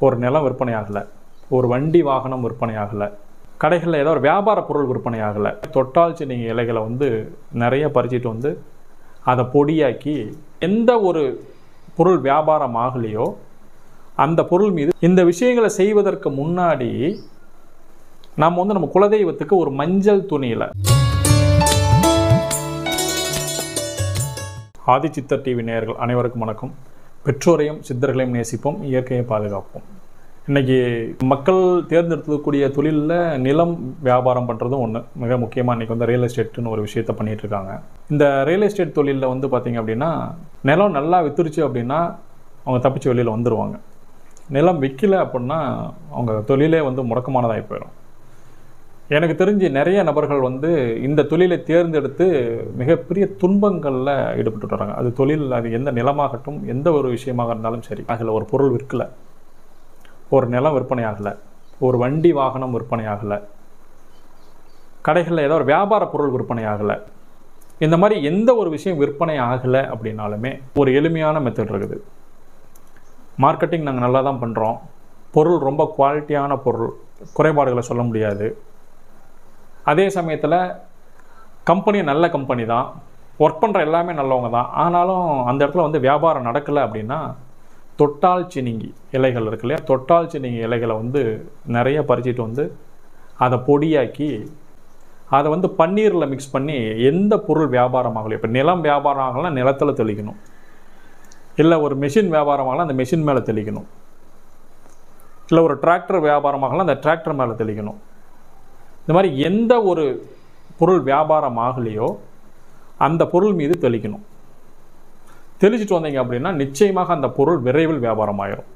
ஒரு நிலம் விற்பனை ஆகலை ஒரு வண்டி வாகனம் விற்பனை ஆகலை கடைகளில் ஏதோ ஒரு வியாபார பொருள் விற்பனை ஆகலை தொட்டால் சின்னிங்க இலைகளை வந்து நிறைய பறிச்சிட்டு வந்து அதை பொடியாக்கி எந்த ஒரு பொருள் வியாபாரம் ஆகலையோ அந்த பொருள் மீது இந்த விஷயங்களை செய்வதற்கு முன்னாடி நாம் வந்து நம்ம குலதெய்வத்துக்கு ஒரு மஞ்சள் துணியில் ஆதிச்சித்தர் டிவி நேயர்கள் அனைவருக்கும் வணக்கம். பெற்றோரையும் சித்தர்களையும் நேசிப்போம் இயற்கையை பாதுகாப்போம். இன்னைக்கு மக்கள் தேர்ந்தெடுத்துக்கூடிய தொழிலில் நிலம் வியாபாரம் பண்ணுறதும் ஒன்று மிக முக்கியமாக இன்றைக்கி வந்து ரியல் எஸ்டேட்டுன்னு ஒரு விஷயத்தை பண்ணிகிட்ருக்காங்க இந்த ரியல் எஸ்டேட் தொழிலில் வந்து பார்த்திங்க அப்படின்னா நிலம் நல்லா வித்துருச்சு அப்படின்னா அவங்க தப்பிச்சு வெளியில் வந்துடுவாங்க நிலம் விற்கல அப்படின்னா அவங்க தொழிலே வந்து முடக்கமானதாகி போயிடும். எனக்கு தெரிஞ்சு நிறைய நபர்கள் வந்து இந்த தொழிலை தேர்ந்தெடுத்து மிகப்பெரிய துன்பங்களில் ஈடுபட்டு வராங்க அது தொழில் அது எந்த நிலமாகட்டும் எந்த ஒரு விஷயமாக இருந்தாலும் சரி அதில் ஒரு பொருள் விற்கல. ஒரு நிலம் விற்பனை ஆகலை. ஒரு வண்டி வாகனம் விற்பனை ஆகலை. கடைகளில் ஏதோ ஒரு வியாபார பொருள் விற்பனை ஆகலை. இந்த மாதிரி எந்த ஒரு விஷயம் விற்பனை ஆகலை அப்படின்னாலுமே ஒரு எளிமையான மெத்தட் இருக்குது. மார்க்கெட்டிங் நாங்கள் நல்லா தான் பண்ணுறோம் பொருள் ரொம்ப குவாலிட்டியான பொருள். குறைபாடுகளை சொல்ல முடியாது. அதே சமயத்தில் கம்பெனி நல்ல கம்பெனி தான். ஒர்க் பண்ணுற எல்லாமே நல்லவங்க தான். ஆனாலும் அந்த இடத்துல வந்து வியாபாரம் நடக்கலை அப்படின்னா தொட்டால் சினிங்கி இலைகள் இருக்கு இல்லையா? தொட்டால் சினிங்கி இலைகளை வந்து நிறைய பறிச்சிட்டு வந்து அதை பொடியாக்கி அதை வந்து பன்னீரில் மிக்ஸ் பண்ணி எந்த பொருள் வியாபாரம் ஆகலையோ இப்போ நிலம் வியாபாரம் ஆகலாம் நிலத்தில் தெளிக்கணும். இல்லை ஒரு மெஷின் வியாபாரம் ஆகலாம் அந்த மெஷின் மேலே தெளிக்கணும். இல்லை ஒரு டிராக்டர் வியாபாரம் ஆகலாம் அந்த டிராக்டர் மேலே தெளிக்கணும். இந்த மாதிரி எந்த ஒரு பொருள் வியாபாரம் ஆகலையோ அந்த பொருள் மீது தெளிக்கணும். தெளிச்சிட்டு வந்தீங்க அப்படின்னா நிச்சயமாக அந்த பொருள் விரைவில் வியாபாரம் ஆயிரும்.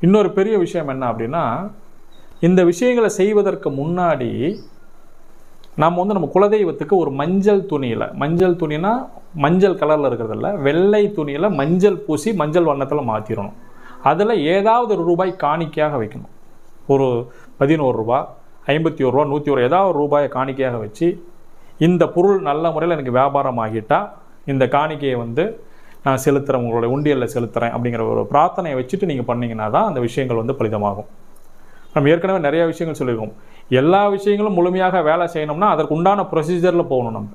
இன்னொரு பெரிய விஷயம் என்ன அப்படின்னா இந்த விஷயங்களை செய்வதற்கு முன்னாடி நம்ம வந்து நம்ம குலதெய்வத்துக்கு ஒரு மஞ்சள் துணியில் மஞ்சள் துணினா மஞ்சள் கலரில் இருக்கிறதில்ல வெள்ளை துணியில் மஞ்சள் பூசி மஞ்சள் வண்ணத்தில் மாற்றிடணும் அதில் ஏதாவது ஒரு ரூபாய் காணிக்கையாக வைக்கணும். ஒரு பதினோரு ரூபா ஐம்பத்தி ஒரு ரூபா நூற்றி ஒரு ஏதாவது ஒரு ரூபாயை காணிக்கையாக வச்சு இந்த பொருள் நல்ல முறையில் எனக்கு வியாபாரம் ஆகிட்டால் இந்த காணிக்கையை வந்து நான் செலுத்துகிறேன் உங்களுடைய உண்டியலில் செலுத்துகிறேன் அப்படிங்கிற ஒரு பிரார்த்தனையை வச்சுட்டு நீங்கள் பண்ணிங்கன்னா தான் அந்த விஷயங்கள் வந்து பலிதமாகும். நம்ம ஏற்கனவே நிறைய விஷயங்கள் சொல்லியிருக்கோம். எல்லா விஷயங்களும் முழுமையாக வேலை செய்யணும்னா அதற்கு உண்டான ப்ரொசீஜரில் போகணும் நம்ம.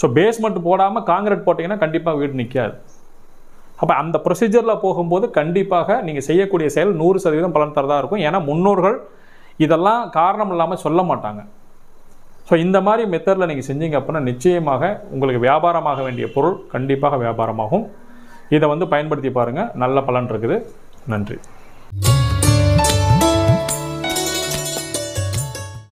ஸோ பேஸ்மெண்ட் போடாமல் காங்கிரீட் போட்டிங்கன்னா கண்டிப்பாக வீடு நிற்காது அப்போ அந்த ப்ரொசீஜரில் போகும்போது கண்டிப்பாக நீங்கள் செய்யக்கூடிய செயல் நூறு சதவீதம் பலன் தரதாக இருக்கும். ஏன்னா முன்னோர்கள் இதெல்லாம் காரணம் இல்லாமல் சொல்ல மாட்டாங்க. ஸோ இந்த மாதிரி மெத்தடில் நீங்கள் செஞ்சீங்க அப்படின்னா நிச்சயமாக உங்களுக்கு வியாபாரமாக வேண்டிய பொருள் கண்டிப்பாக வியாபாரமாகும். இதை வந்து பயன்படுத்தி பாருங்கள் நல்ல பலன் இருக்குது. நன்றி.